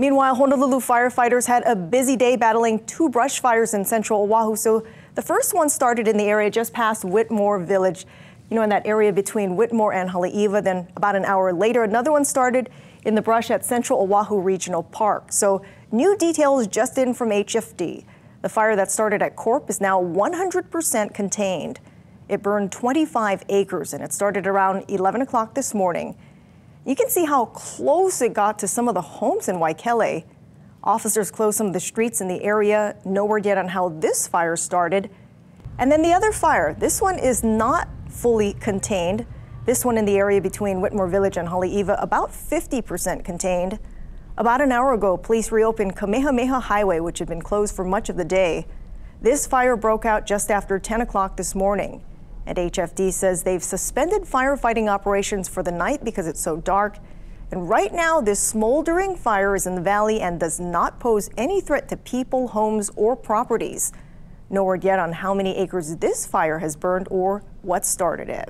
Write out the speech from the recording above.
Meanwhile, Honolulu firefighters had a busy day battling two brush fires in central Oahu. So the first one started in the area just past Whitmore Village, you know, in that area between Whitmore and Haleiwa. Then about an hour later, another one started in the brush at Central Oahu Regional Park. So new details just in from HFD. The fire that started at Corp is now 100% contained. It burned 25 acres and it started around 11 o'clock this morning. You can see how close it got to some of the homes in Waikele. Officers closed some of the streets in the area. No word yet on how this fire started. And then the other fire, this one is not fully contained. This one in the area between Whitmore Village and Haleiwa, about 50% contained. About an hour ago, police reopened Kamehameha Highway, which had been closed for much of the day. This fire broke out just after 10 o'clock this morning. And HFD says they've suspended firefighting operations for the night because it's so dark. And right now, this smoldering fire is in the valley and does not pose any threat to people, homes, or properties. No word yet on how many acres this fire has burned or what started it.